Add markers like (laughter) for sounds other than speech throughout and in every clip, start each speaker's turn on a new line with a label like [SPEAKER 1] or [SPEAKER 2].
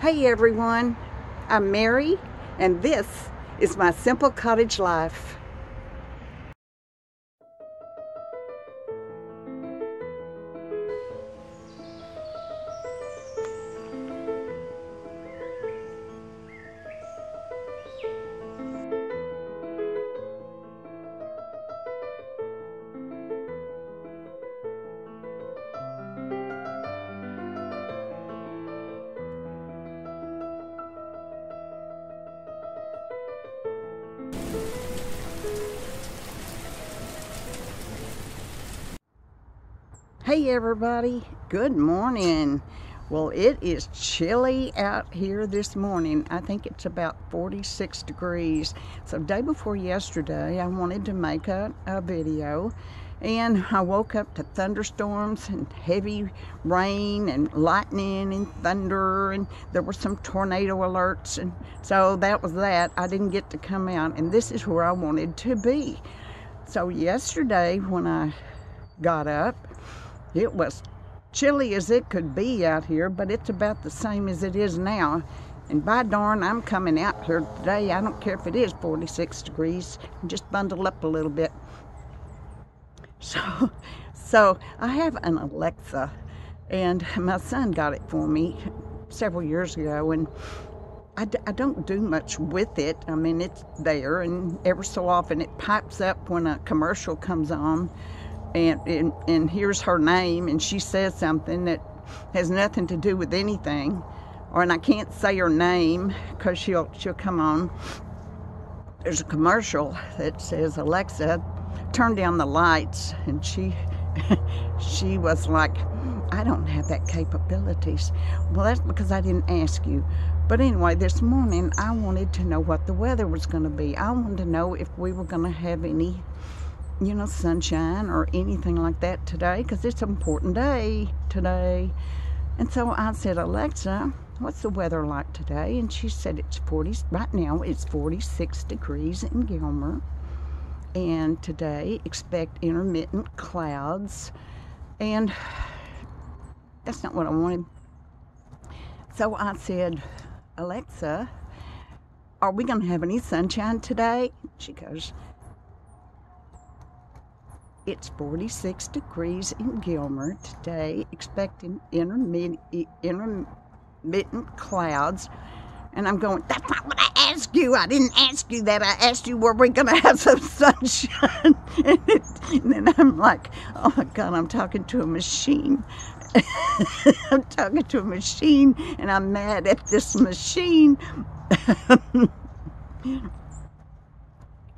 [SPEAKER 1] Hey everyone, I'm Mary, and this is my simple cottage life. Hey everybody, good morning. Well, it is chilly out here this morning. I think it's about 46 degrees. So day before yesterday, I wanted to make a, a video and I woke up to thunderstorms and heavy rain and lightning and thunder and there were some tornado alerts and so that was that. I didn't get to come out and this is where I wanted to be. So yesterday when I got up, it was chilly as it could be out here, but it's about the same as it is now. And by darn, I'm coming out here today. I don't care if it is 46 degrees. Just bundle up a little bit. So, so I have an Alexa, and my son got it for me several years ago, and I d- I don't do much with it. I mean, it's there, and ever so often it pipes up when a commercial comes on and, and, and here's her name and she says something that has nothing to do with anything or and I can't say her name because she'll she'll come on. There's a commercial that says Alexa turn down the lights and she (laughs) she was like I don't have that capabilities. Well that's because I didn't ask you. But anyway this morning I wanted to know what the weather was going to be. I wanted to know if we were going to have any you know, sunshine or anything like that today because it's an important day today. And so I said, Alexa, what's the weather like today? And she said it's 40, right now it's 46 degrees in Gilmer. And today expect intermittent clouds. And that's not what I wanted. So I said, Alexa, are we going to have any sunshine today? She goes, it's 46 degrees in Gilmer today, expecting intermittent, intermittent clouds. And I'm going, that's not what I asked you. I didn't ask you that. I asked you, were we going to have some (laughs) sunshine? and, it, and then I'm like, oh my God, I'm talking to a machine. (laughs) I'm talking to a machine and I'm mad at this machine. (laughs)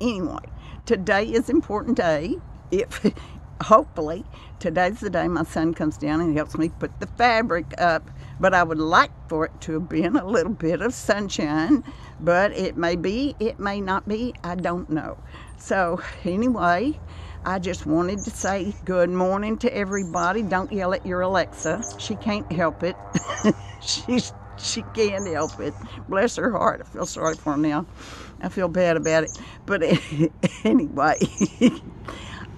[SPEAKER 1] anyway, today is important day if (laughs) hopefully today's the day my son comes down and helps me put the fabric up. But I would like for it to have been a little bit of sunshine but it may be it may not be I don't know. So (laughs) anyway I just wanted to say good morning to everybody. Don't yell at your Alexa. She can't help it. (laughs) She's she can't help it. Bless her heart. I feel sorry for her now. I feel bad about it. But anyway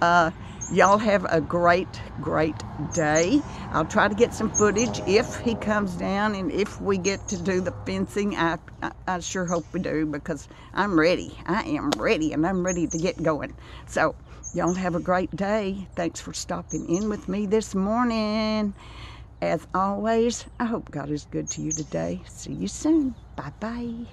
[SPEAKER 1] uh, y'all have a great, great day. I'll try to get some footage if he comes down and if we get to do the fencing. I, I, I sure hope we do because I'm ready. I am ready and I'm ready to get going. So, y'all have a great day. Thanks for stopping in with me this morning. As always, I hope God is good to you today. See you soon. Bye bye.